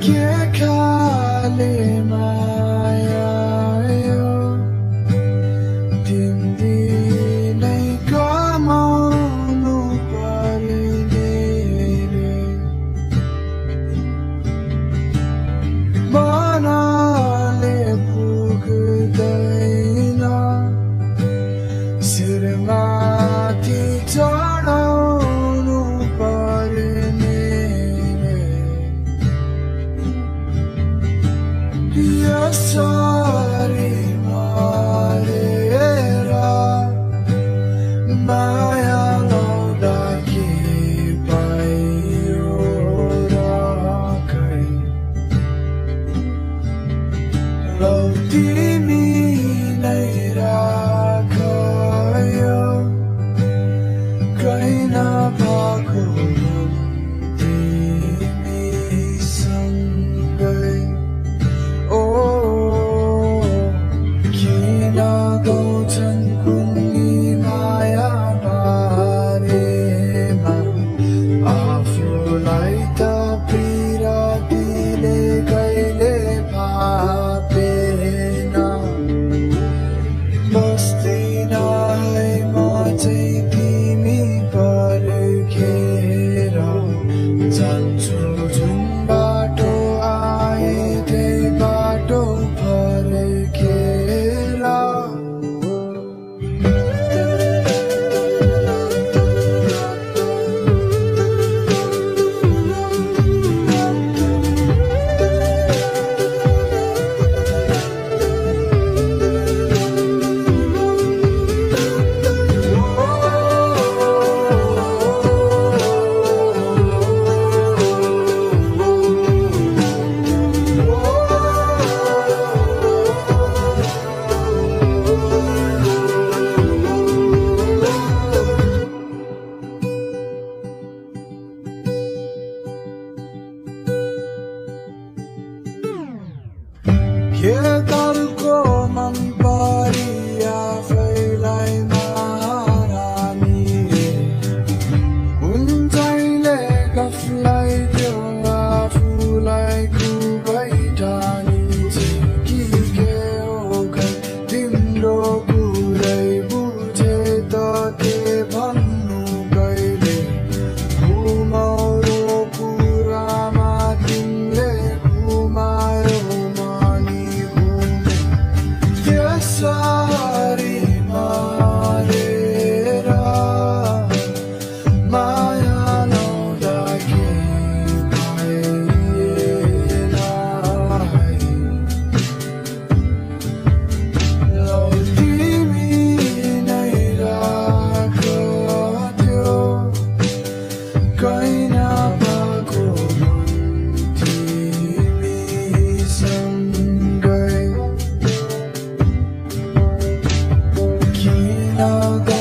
get caught my त्यसै जुन बाटो आए त्यही बाटो फर्के खेतालको मन परि आफैलाई महारानी हुन्छ गफला ika'y napagulong Isang gay Kinagal